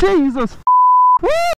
Jesus.